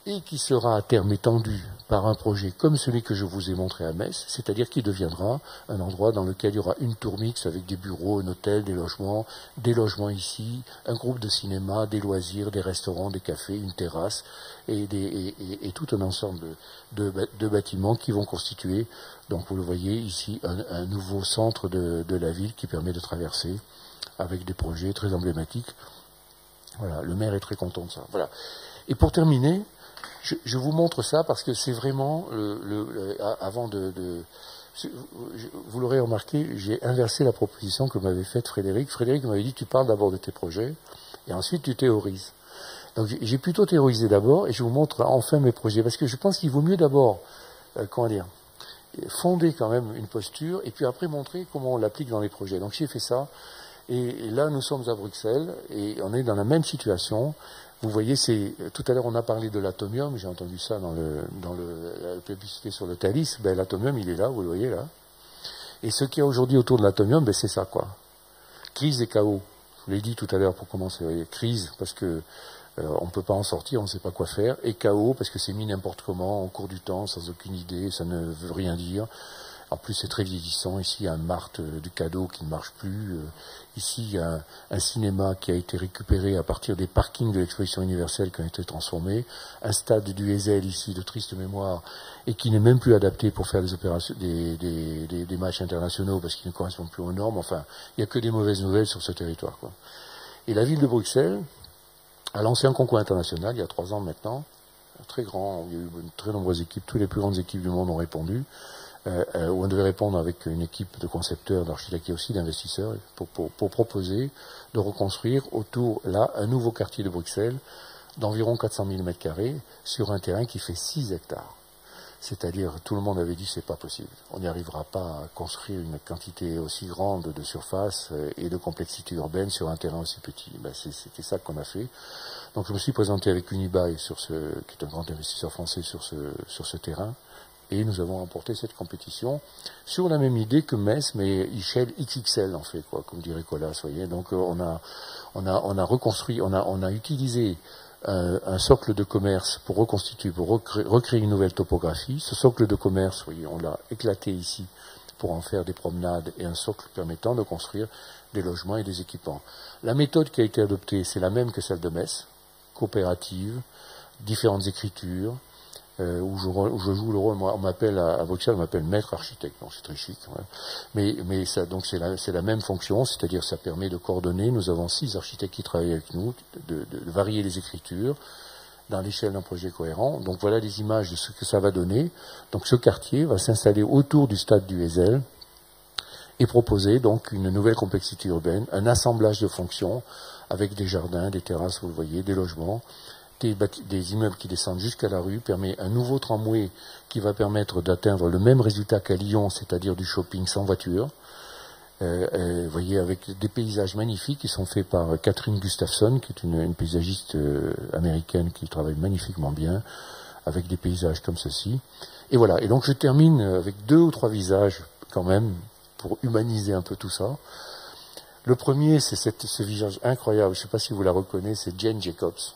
Et qui sera à terme étendu par un projet comme celui que je vous ai montré à Metz, c'est-à-dire qui deviendra un endroit dans lequel il y aura une tour mixte avec des bureaux, un hôtel, des logements, des logements ici, un groupe de cinéma, des loisirs, des restaurants, des cafés, une terrasse et, tout un ensemble de, bâtiments qui vont constituer, donc vous le voyez ici, un, nouveau centre de la ville qui permet de traverser avec des projets très emblématiques. Voilà, le maire est très content de ça. Voilà. Et pour terminer, je, vous montre ça parce que c'est vraiment le, avant de, vous l'aurez remarqué, j'ai inversé la proposition que m'avait faite Frédéric. Frédéric m'avait dit tu parles d'abord de tes projets et ensuite tu théorises. Donc j'ai plutôt théorisé d'abord et je vous montre enfin mes projets parce que je pense qu'il vaut mieux d'abord, euh, comment dire, fonder quand même une posture et puis après montrer comment on l'applique dans les projets. Donc j'ai fait ça. Et là, nous sommes à Bruxelles et on est dans la même situation. Vous voyez, c'est tout à l'heure on a parlé de l'atomium, j'ai entendu ça dans le dans le, la publicité sur le Thalys. Ben l'atomium, il est là, vous le voyez là. Et ce qu'il y a aujourd'hui autour de l'atomium, ben c'est ça quoi. Crise et chaos. Je vous l'ai dit tout à l'heure pour commencer. Voyez, crise parce que euh, on ne peut pas en sortir, on ne sait pas quoi faire. Et chaos parce que c'est mis n'importe comment, en cours du temps, sans aucune idée, ça ne veut rien dire. En plus, c'est très vieillissant. Ici, il y a un Marthe euh, du cadeau qui ne marche plus. Euh, ici, il y a un, cinéma qui a été récupéré à partir des parkings de l'exposition universelle qui ont été transformés. Un stade du Ezel ici, de triste mémoire, et qui n'est même plus adapté pour faire des opérations, des, des, des, matchs internationaux parce qu'il ne correspond plus aux normes. Enfin, il n'y a que des mauvaises nouvelles sur ce territoire. Quoi. Et la ville de Bruxelles a lancé un concours international il y a trois ans maintenant, très grand, il y a eu de très nombreuses équipes, toutes les plus grandes équipes du monde ont répondu, où on devait répondre avec une équipe de concepteurs, d'architectes et aussi d'investisseurs, pour, proposer de reconstruire autour, là, un nouveau quartier de Bruxelles d'environ 400 000 mètres carrés sur un terrain qui fait 6 hectares. C'est-à-dire, tout le monde avait dit c'est pas possible. On n'y arrivera pas à construire une quantité aussi grande de surface euh, et de complexité urbaine sur un terrain aussi petit. Ben, C'était ça qu'on a fait. Donc je me suis présenté avec Unibail, qui est un grand investisseur français sur ce terrain, et nous avons remporté cette compétition sur la même idée que Metz, mais échelle XXL en fait, quoi, comme dirait Colas, voyez. Donc euh, on a, on a, on a reconstruit, on a, on a utilisé un, socle de commerce pour reconstituer, pour recréer, une nouvelle topographie. Ce socle de commerce, voyez, on l'a éclaté ici pour en faire des promenades et un socle permettant de construire des logements et des équipements. La méthode qui a été adoptée, c'est la même que celle de Metz, coopérative, différentes écritures, euh, où, je, joue le rôle. Moi, on m'appelle à, Bruxelles, on m'appelle maître architecte. Donc c'est très chic. Mais, mais ça, donc c'est la, la, même fonction, c'est-à-dire ça permet de coordonner. Nous avons six architectes qui travaillent avec nous, de, de, varier les écritures dans l'échelle d'un projet cohérent. Donc voilà des images de ce que ça va donner. Donc ce quartier va s'installer autour du stade du Hezel et proposer donc une nouvelle complexité urbaine, un assemblage de fonctions avec des jardins, des terrasses, vous le voyez, des logements, des, immeubles qui descendent jusqu'à la rue, permet un nouveau tramway qui va permettre d'atteindre le même résultat qu'à Lyon, c'est-à-dire du shopping sans voiture. Euh, euh, vous voyez, avec des paysages magnifiques qui sont faits par Catherine Gustafson, qui est une, paysagiste euh, américaine qui travaille magnifiquement bien, avec des paysages comme ceci. Et voilà. Et donc je termine avec deux ou trois visages quand même pour humaniser un peu tout ça. Le premier, c'est ce visage incroyable. Je ne sais pas si vous la reconnaissez, c'est Jane Jacobs.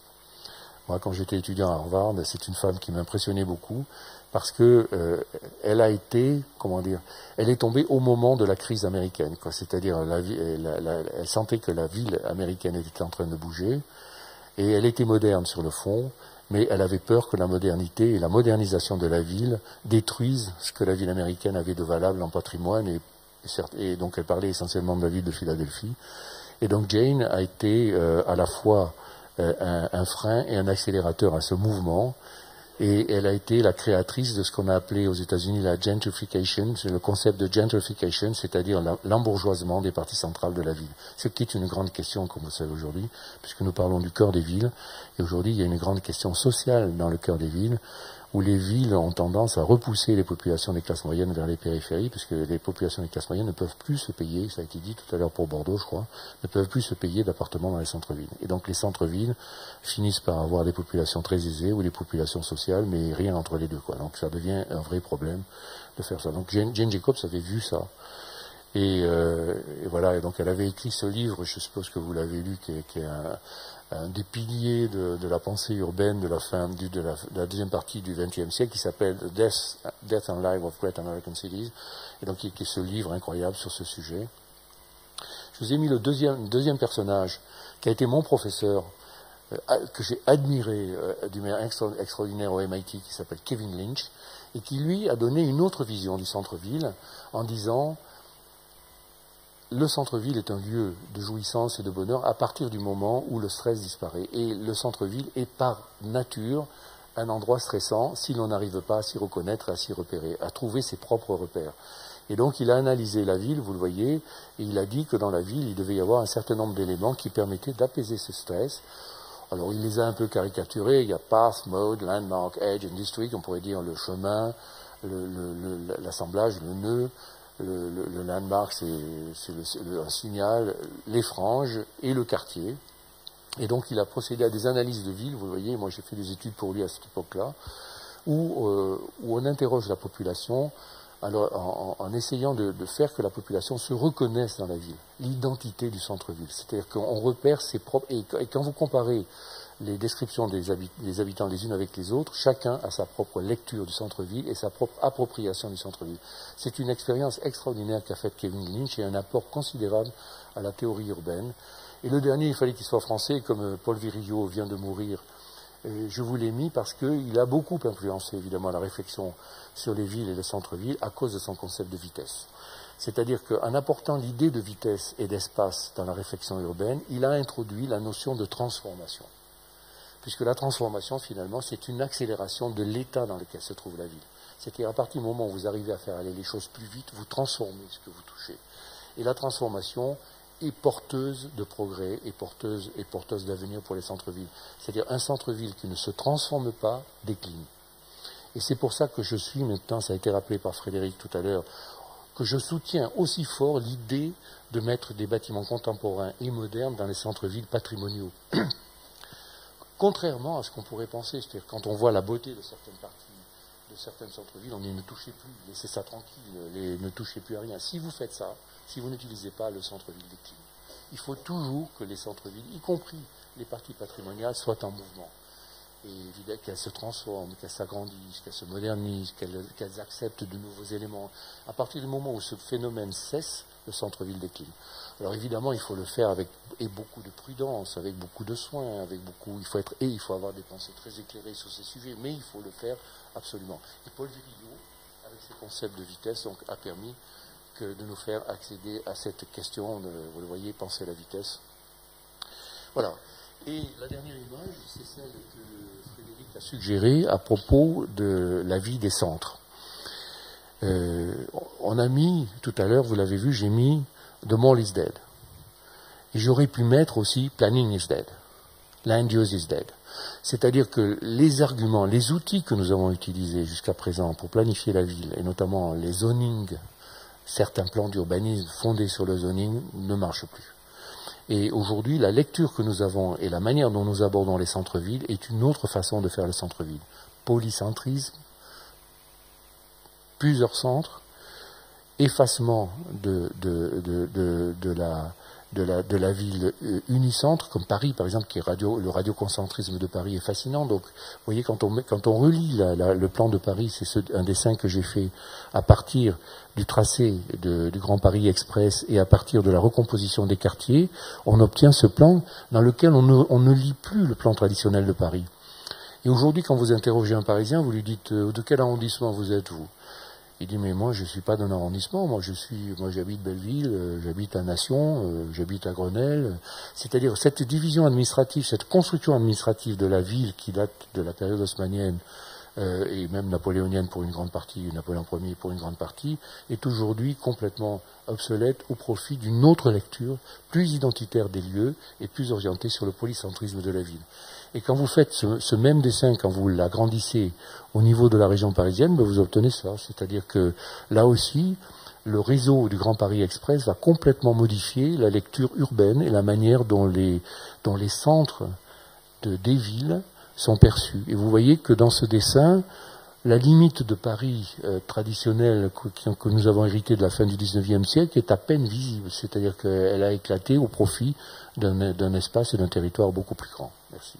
Moi, quand j'étais étudiant à Harvard, c'est une femme qui m'impressionnait beaucoup parce que euh, elle a été, comment dire, elle est tombée au moment de la crise américaine. C'est-à-dire, elle sentait que la ville américaine était en train de bouger et elle était moderne sur le fond, mais elle avait peur que la modernité et la modernisation de la ville détruisent ce que la ville américaine avait de valable en patrimoine et, et donc elle parlait essentiellement de la ville de Philadelphie. Et donc Jane a été euh, à la fois euh, un, frein et un accélérateur à ce mouvement. Et elle a été la créatrice de ce qu'on a appelé aux États-Unis la gentrification, c'est le concept de gentrification, c'est-à-dire l'embourgeoisement des parties centrales de la ville. Ce qui est une grande question, comme vous savez aujourd'hui, puisque nous parlons du cœur des villes. Et aujourd'hui, il y a une grande question sociale dans le cœur des villes où les villes ont tendance à repousser les populations des classes moyennes vers les périphéries, puisque les populations des classes moyennes ne peuvent plus se payer, ça a été dit tout à l'heure pour Bordeaux, je crois, ne peuvent plus se payer d'appartements dans les centres-villes. Et donc les centres-villes finissent par avoir des populations très aisées ou des populations sociales, mais rien entre les deux. Quoi. Donc ça devient un vrai problème de faire ça. Donc Jane, Jacobs avait vu ça. Et, euh, et, voilà, et donc elle avait écrit ce livre, je suppose que vous l'avez lu, qui est, qui est un, un des piliers de, de, la pensée urbaine de la fin du, de, la, de, la, deuxième partie du XXe siècle qui s'appelle Death, Death and Life of Great American Cities, et donc qui, est ce livre incroyable sur ce sujet. Je vous ai mis le deuxième, deuxième personnage qui a été mon professeur, euh, que j'ai admiré euh, d'une manière extraordinaire au MIT, qui s'appelle Kevin Lynch, et qui lui a donné une autre vision du centre-ville en disant le centre-ville est un lieu de jouissance et de bonheur à partir du moment où le stress disparaît. Et le centre-ville est par nature un endroit stressant si l'on n'arrive pas à s'y reconnaître, à s'y repérer, à trouver ses propres repères. Et donc il a analysé la ville, vous le voyez, et il a dit que dans la ville, il devait y avoir un certain nombre d'éléments qui permettaient d'apaiser ce stress. Alors il les a un peu caricaturés, il y a path, mode, landmark, edge district, on pourrait dire le chemin, l'assemblage, le, nœud, le, landmark, c'est un signal, les franges et le quartier. Et donc il a procédé à des analyses de ville, vous voyez, moi j'ai fait des études pour lui à cette époque-là, où, euh, on interroge la population en, essayant de, faire que la population se reconnaisse dans la ville, l'identité du centre-ville. C'est-à-dire qu'on repère ses propres... et quand vous comparez les descriptions des, habitants les unes avec les autres, chacun a sa propre lecture du centre-ville et sa propre appropriation du centre-ville. C'est une expérience extraordinaire qu'a faite Kevin Lynch et un apport considérable à la théorie urbaine. Et le dernier, il fallait qu'il soit français, comme euh, Paul Virillo vient de mourir. je vous l'ai mis parce qu'il a beaucoup influencé évidemment la réflexion sur les villes et le centre-ville à cause de son concept de vitesse. C'est-à-dire qu'en apportant l'idée de vitesse et d'espace dans la réflexion urbaine, il a introduit la notion de transformation. Puisque la transformation, finalement, c'est une accélération de l'état dans lequel se trouve la ville. C'est-à-dire à partir du moment où vous arrivez à faire aller les choses plus vite, vous transformez ce que vous touchez. Et la transformation est porteuse de progrès et porteuse, et porteuse d'avenir pour les centres-villes. C'est-à-dire un centre-ville qui ne se transforme pas décline. Et c'est pour ça que je suis maintenant, ça a été rappelé par Frédéric tout à l'heure, que je soutiens aussi fort l'idée de mettre des bâtiments contemporains et modernes dans les centres-villes patrimoniaux. Contrairement à ce qu'on pourrait penser, c'est-à-dire quand on voit la beauté de certaines parties de certains centres-villes, on dit ne touchez plus, laissez ça tranquille, ne touchez plus à rien. Si vous faites ça, si vous n'utilisez pas le centre-ville décline, il faut toujours que les centres-villes, y compris les parties patrimoniales, soient en mouvement et qu'elles se transforment, qu'elles s'agrandissent, qu'elles se modernisent, qu'elles acceptent de nouveaux éléments. À partir du moment où ce phénomène cesse, le centre-ville décline. Alors évidemment, il faut le faire avec et beaucoup de prudence, avec beaucoup de soins, avec beaucoup. Il faut être et il faut avoir des pensées très éclairées sur ces sujets, mais il faut le faire absolument. Et Paul Virilio, avec ses concepts de vitesse, donc, a permis que de nous faire accéder à cette question. vous le voyez, penser la vitesse. Voilà. Et la dernière image, c'est celle que Frédéric a suggérée à propos de la vie des centres. Euh, on a mis, tout à l'heure, vous l'avez vu, j'ai mis The Mall is dead. Et j'aurais pu mettre aussi Planning is dead. Land use is dead. C'est-à-dire que les arguments, les outils que nous avons utilisés jusqu'à présent pour planifier la ville, et notamment les zonings, certains plans d'urbanisme fondés sur le zoning, ne marchent plus. Et aujourd'hui, la lecture que nous avons et la manière dont nous abordons les centres-villes est une autre façon de faire le centre-ville. Polycentrisme, plusieurs centres, effacement de, de la, de la, de la ville euh, unicentre, comme Paris par exemple, qui est radio, le radioconcentrisme de Paris est fascinant. Donc, vous voyez, quand on, quand on relit le plan de Paris, c'est un dessin que j'ai fait à partir du tracé du Grand Paris Express et à partir de la recomposition des quartiers, on obtient ce plan dans lequel on ne, on ne lit plus le plan traditionnel de Paris. Et aujourd'hui, quand vous interrogez un Parisien, vous lui dites euh, de quel arrondissement vous êtes vous? Il dit mais moi je suis pas d'un arrondissement, moi je suis, moi j'habite Belleville, euh, j'habite à Nation, euh, j'habite à Grenelle. C'est-à-dire cette division administrative, cette construction administrative de la ville qui date de la période haussmanienne euh, et même napoléonienne pour une grande partie, Napoléon Ier pour une grande partie, est aujourd'hui complètement obsolète au profit d'une autre lecture plus identitaire des lieux et plus orientée sur le polycentrisme de la ville. Et quand vous faites ce, même dessin, quand vous l'agrandissez au niveau de la région parisienne, ben, vous obtenez ça. C'est-à-dire que là aussi, le réseau du Grand Paris Express va complètement modifier la lecture urbaine et la manière dont les, dont les centres de, des villes sont perçus. Et vous voyez que dans ce dessin, la limite de Paris euh, traditionnelle que, que, nous avons hérité de la fin du XIXe siècle est à peine visible, c'est-à-dire qu'elle a éclaté au profit d'un espace et d'un territoire beaucoup plus grand. Merci.